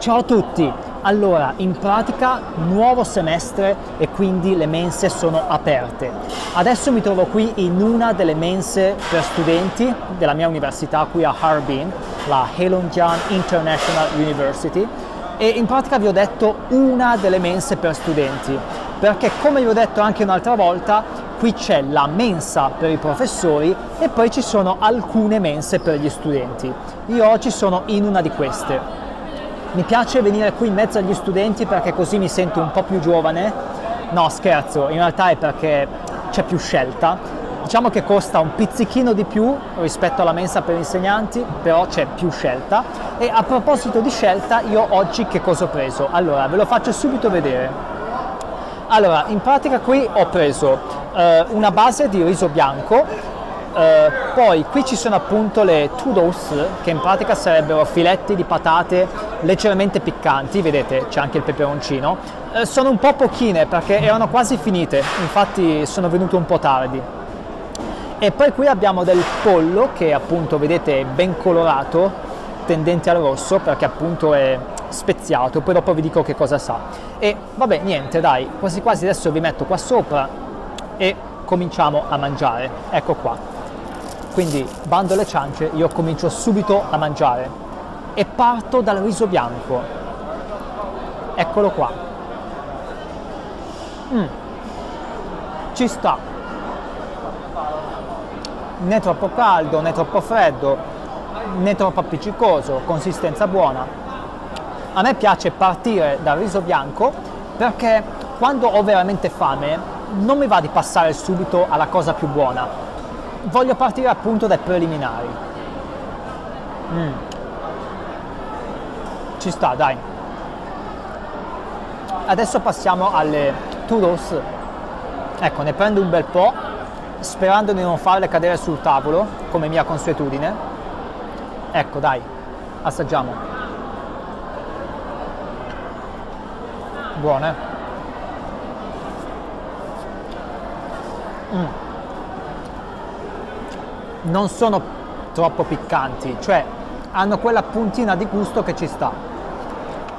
Ciao a tutti! Allora, in pratica nuovo semestre e quindi le mense sono aperte. Adesso mi trovo qui in una delle mense per studenti della mia università qui a Harbin, la Heilongjiang International University e in pratica vi ho detto una delle mense per studenti perché come vi ho detto anche un'altra volta qui c'è la mensa per i professori e poi ci sono alcune mense per gli studenti. Io oggi sono in una di queste. Mi piace venire qui in mezzo agli studenti perché così mi sento un po' più giovane. No, scherzo, in realtà è perché c'è più scelta. Diciamo che costa un pizzichino di più rispetto alla mensa per insegnanti, però c'è più scelta. E a proposito di scelta, io oggi che cosa ho preso? Allora, ve lo faccio subito vedere. Allora, in pratica qui ho preso eh, una base di riso bianco, Uh, poi qui ci sono appunto le tudos che in pratica sarebbero filetti di patate leggermente piccanti, vedete c'è anche il peperoncino, uh, sono un po' pochine perché erano quasi finite, infatti sono venute un po' tardi. E poi qui abbiamo del pollo che appunto vedete è ben colorato, tendente al rosso perché appunto è speziato, poi dopo vi dico che cosa sa. E vabbè niente dai, quasi quasi adesso vi metto qua sopra e cominciamo a mangiare, ecco qua. Quindi bando le ciance, io comincio subito a mangiare e parto dal riso bianco. Eccolo qua. Mm. Ci sta. Né troppo caldo, né troppo freddo, né troppo appiccicoso, consistenza buona. A me piace partire dal riso bianco perché quando ho veramente fame non mi va di passare subito alla cosa più buona voglio partire appunto dai preliminari. Mm. Ci sta, dai. Adesso passiamo alle Turos. Ecco, ne prendo un bel po', sperando di non farle cadere sul tavolo, come mia consuetudine. Ecco, dai, assaggiamo. Buone. Mm non sono troppo piccanti, cioè hanno quella puntina di gusto che ci sta.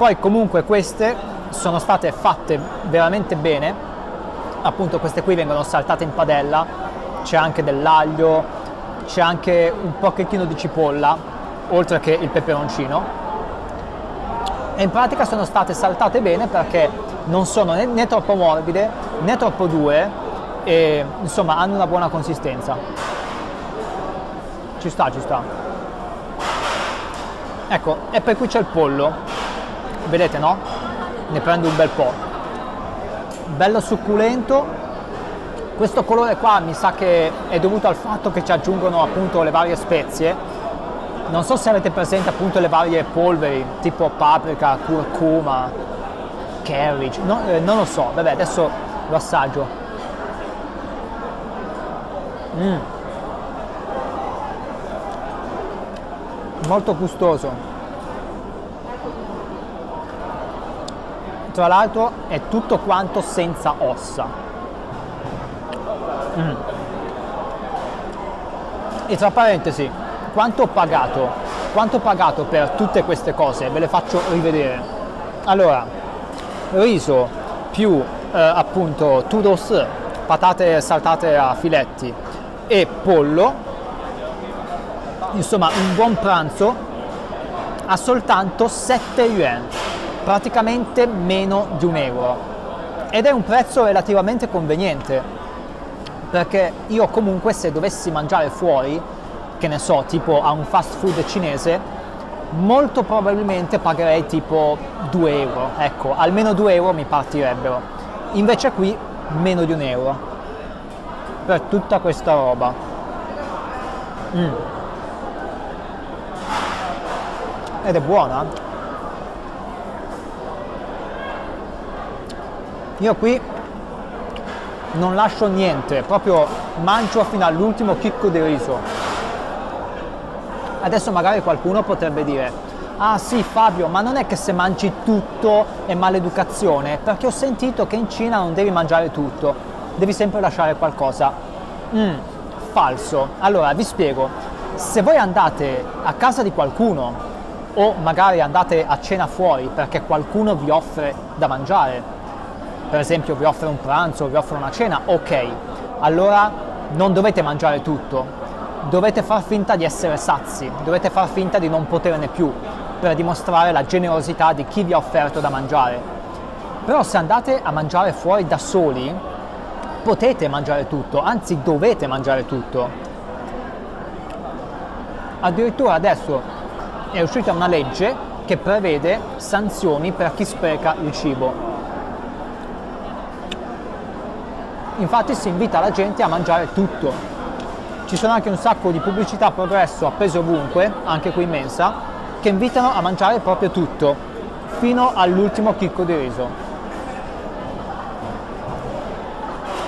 Poi comunque queste sono state fatte veramente bene, appunto queste qui vengono saltate in padella, c'è anche dell'aglio, c'è anche un pochettino di cipolla, oltre che il peperoncino. E in pratica sono state saltate bene perché non sono né, né troppo morbide né troppo dure e insomma hanno una buona consistenza. Ci sta, ci sta. Ecco, e poi qui c'è il pollo. Vedete, no? Ne prendo un bel po'. Bello succulento. Questo colore qua mi sa che è dovuto al fatto che ci aggiungono appunto le varie spezie. Non so se avete presente appunto le varie polveri, tipo paprika, curcuma, curry, no, eh, non lo so. Vabbè, adesso lo assaggio. Mmm. molto gustoso. Tra l'altro è tutto quanto senza ossa. Mm. E tra parentesi, quanto ho pagato? Quanto ho pagato per tutte queste cose? Ve le faccio rivedere. Allora, riso più eh, appunto tudos, patate saltate a filetti e pollo insomma un buon pranzo a soltanto 7 yuan, praticamente meno di un euro. Ed è un prezzo relativamente conveniente, perché io comunque se dovessi mangiare fuori, che ne so, tipo a un fast food cinese, molto probabilmente pagherei tipo 2 euro, ecco, almeno 2 euro mi partirebbero. Invece qui meno di un euro per tutta questa roba. Mm. ed è buona. Io qui non lascio niente, proprio mangio fino all'ultimo chicco di riso. Adesso magari qualcuno potrebbe dire, ah sì Fabio, ma non è che se mangi tutto è maleducazione, perché ho sentito che in Cina non devi mangiare tutto, devi sempre lasciare qualcosa. Mm, falso. Allora vi spiego, se voi andate a casa di qualcuno o magari andate a cena fuori perché qualcuno vi offre da mangiare, per esempio vi offre un pranzo, vi offre una cena, ok, allora non dovete mangiare tutto, dovete far finta di essere sazi, dovete far finta di non poterne più per dimostrare la generosità di chi vi ha offerto da mangiare. Però se andate a mangiare fuori da soli, potete mangiare tutto, anzi dovete mangiare tutto. Addirittura adesso è uscita una legge che prevede sanzioni per chi spreca il cibo. Infatti si invita la gente a mangiare tutto. Ci sono anche un sacco di pubblicità progresso appese ovunque, anche qui in mensa, che invitano a mangiare proprio tutto, fino all'ultimo chicco di riso.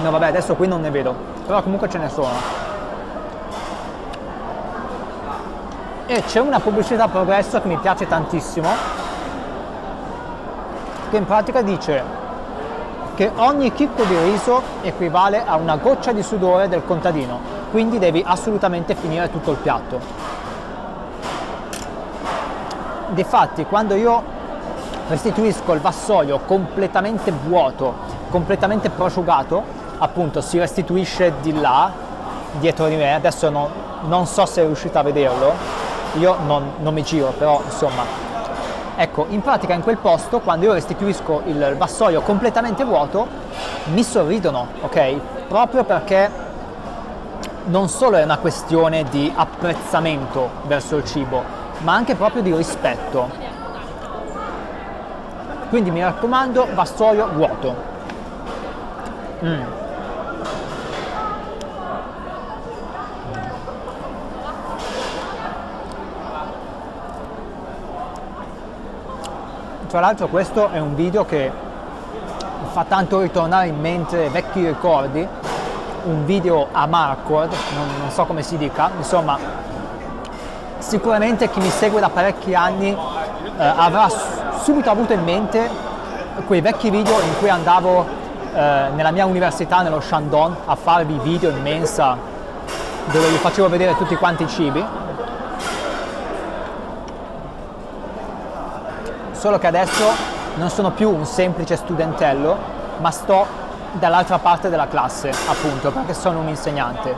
No vabbè, adesso qui non ne vedo, però comunque ce ne sono. e c'è una pubblicità progresso che mi piace tantissimo che in pratica dice che ogni chicco di riso equivale a una goccia di sudore del contadino quindi devi assolutamente finire tutto il piatto difatti quando io restituisco il vassoio completamente vuoto completamente prosciugato appunto si restituisce di là dietro di me adesso no, non so se riuscite a vederlo io non, non mi giro, però insomma. Ecco, in pratica in quel posto, quando io restituisco il vassoio completamente vuoto, mi sorridono, ok? Proprio perché non solo è una questione di apprezzamento verso il cibo, ma anche proprio di rispetto. Quindi mi raccomando, vassoio vuoto. Mm. Tra l'altro questo è un video che fa tanto ritornare in mente vecchi ricordi, un video a Marcord, non, non so come si dica, insomma sicuramente chi mi segue da parecchi anni eh, avrà subito avuto in mente quei vecchi video in cui andavo eh, nella mia università, nello Shandong, a farvi video in mensa dove vi facevo vedere tutti quanti i cibi solo che adesso non sono più un semplice studentello, ma sto dall'altra parte della classe, appunto, perché sono un insegnante.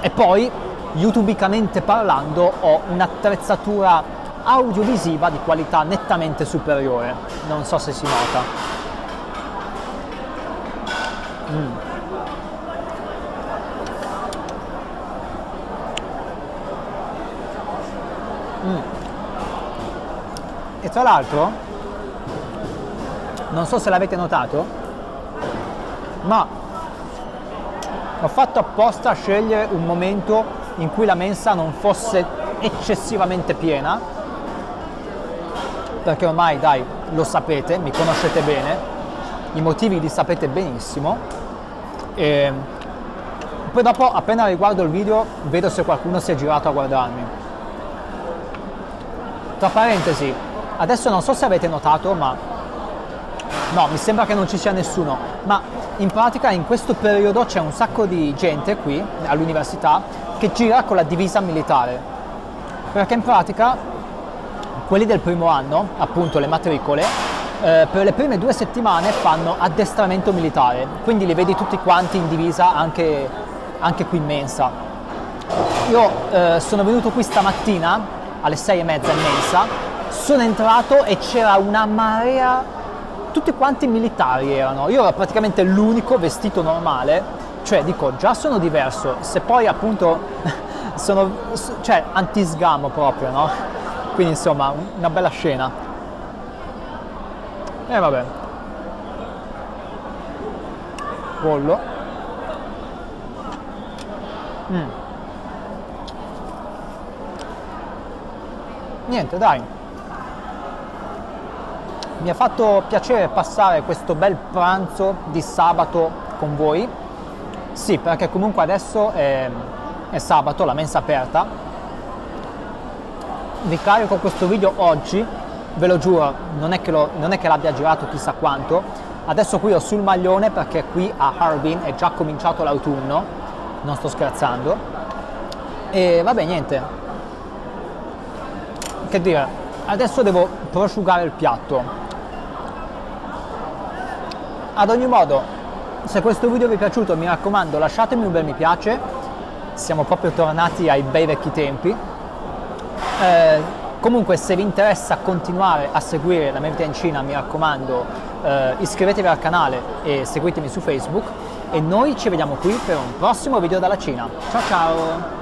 E poi, youtubicamente parlando, ho un'attrezzatura audiovisiva di qualità nettamente superiore. Non so se si nota. Mm. E tra l'altro, non so se l'avete notato, ma ho fatto apposta a scegliere un momento in cui la mensa non fosse eccessivamente piena, perché ormai, dai, lo sapete, mi conoscete bene, i motivi li sapete benissimo. E poi dopo, appena riguardo il video, vedo se qualcuno si è girato a guardarmi. Tra parentesi, Adesso non so se avete notato, ma no, mi sembra che non ci sia nessuno, ma in pratica in questo periodo c'è un sacco di gente qui all'università che gira con la divisa militare. Perché in pratica quelli del primo anno, appunto le matricole, eh, per le prime due settimane fanno addestramento militare, quindi li vedi tutti quanti in divisa anche, anche qui in mensa. Io eh, sono venuto qui stamattina alle sei e mezza in mensa sono entrato e c'era una marea, tutti quanti militari erano, io ero praticamente l'unico vestito normale, cioè dico già sono diverso, se poi appunto sono, cioè antisgamo proprio, no? Quindi insomma una bella scena. E vabbè. Pollo. Mm. Niente, dai mi ha fatto piacere passare questo bel pranzo di sabato con voi. Sì, perché comunque adesso è, è sabato, la mensa aperta. Vi carico questo video oggi, ve lo giuro, non è che, lo, non è che l'abbia girato chissà quanto. Adesso qui ho sul maglione perché qui a Harbin è già cominciato l'autunno, non sto scherzando. E vabbè, niente. Che dire, Adesso devo prosciugare il piatto. Ad ogni modo, se questo video vi è piaciuto, mi raccomando, lasciatemi un bel mi piace. Siamo proprio tornati ai bei vecchi tempi. Eh, comunque, se vi interessa continuare a seguire la mia vita in Cina, mi raccomando, eh, iscrivetevi al canale e seguitemi su Facebook. E noi ci vediamo qui per un prossimo video dalla Cina. Ciao ciao!